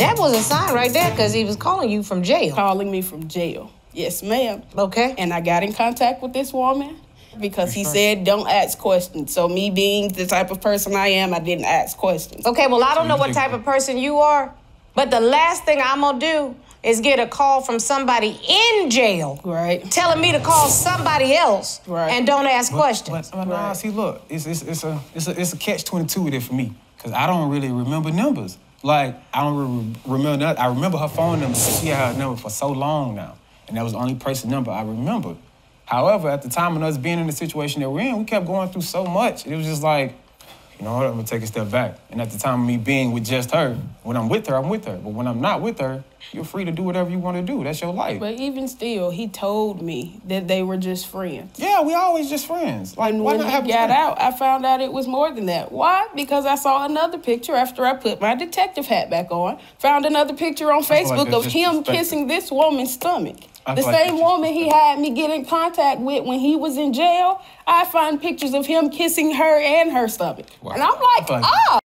That was a sign right there because he was calling you from jail. Calling me from jail. Yes, ma'am. Okay. And I got in contact with this woman because he said don't ask questions. So me being the type of person I am, I didn't ask questions. Okay, well, I don't know what type of person you are, but the last thing I'm gonna do is get a call from somebody in jail Right. telling me to call somebody else Right. and don't ask But, questions. but nah, see, look, it's, it's, it's a it's a it's a catch twenty two with it for me because I don't really remember numbers. Like I don't re- remember. That. I remember her phone number. She had her number for so long now, and that was the only person number I remember. However, at the time of us being in the situation that we're in, we kept going through so much. It was just like, you know what? I'm gonna take a step back. And at the time of me being with just her, when I'm with her, I'm with her. But when I'm not with her, you're free to do whatever you want to do. That's your life. But even still, he told me that they were just friends. yeah, we always just friends. Like And why when not he have got fun? out, I found out it was more than that. Why? Because I saw another picture after I put my detective hat back on. Found another picture on feel like Facebook of him kissing this woman's stomach. The like same woman he had me get in contact with when he was in jail. I find pictures of him kissing her and her stomach. Wow. And I'm like, feel like- ah.